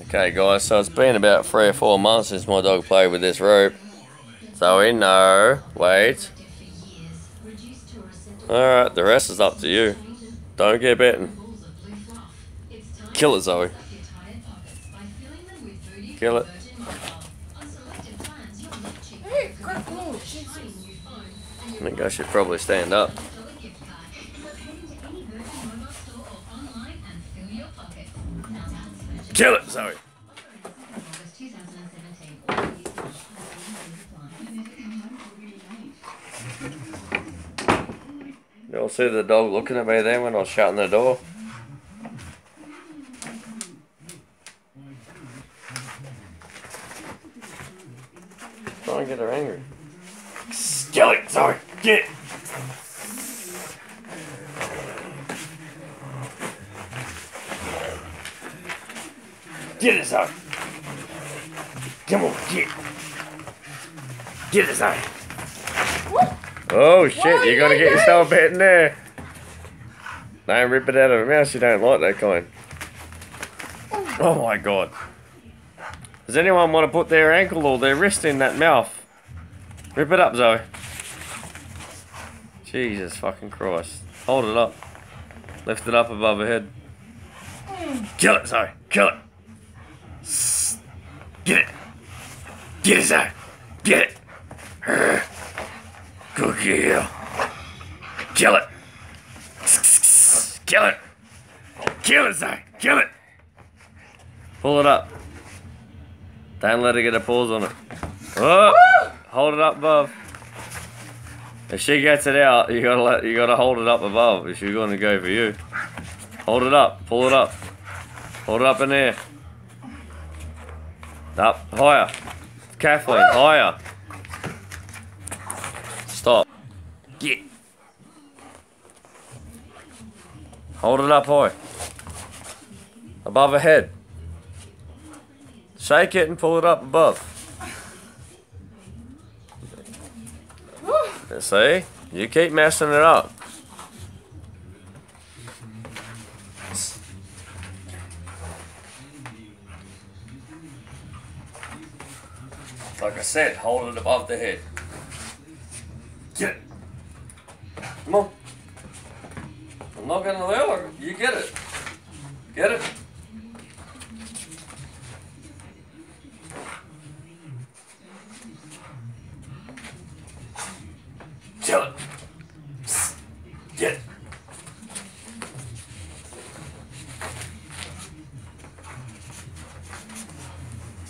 Okay, guys, so it's been about three or four months since my dog played with this rope. Zoe, no, wait. Alright, the rest is up to you. Don't get bitten. Kill it, Zoe. Kill it. I think I should probably stand up. Kill it, sorry. You'll see the dog looking at me then when I was shutting the door. Try and get her angry. Kill it, Zoe. Get it. Get it, Zoe. Come on, get. Get it, Zoe. Oh shit, Why you gotta get yourself a bit in there. Don't rip it out of her mouth, she don't like that kind. Oh my god. Does anyone want to put their ankle or their wrist in that mouth? Rip it up, Zoe. Jesus fucking Christ. Hold it up. Lift it up above her head. Kill it, Zoe. Kill it. Get it. Get it, Zoe. Get it. Good girl. Kill it. Kill it. Kill it, Zoe. Kill it. Pull it up. Don't let her get a pause on it. Oh, hold it up above. If she gets it out, you gotta let you gotta hold it up above if you're gonna go for you. Hold it up, pull it up. Hold it up in there. Up, higher. Kathleen, higher. Stop. Get. Hold it up high. Above her head. Shake it and pull it up above. See? You keep messing it up. Like I said, hold it above the head. Get it. Come on. I'm not gonna allow her. You get it. Get it. Kill it. Get it.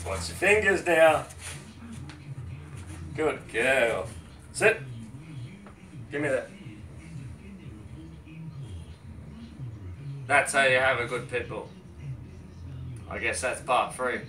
Watch your fingers now. Good girl. Sit. Give me that. That's how you have a good pit bull. I guess that's part three.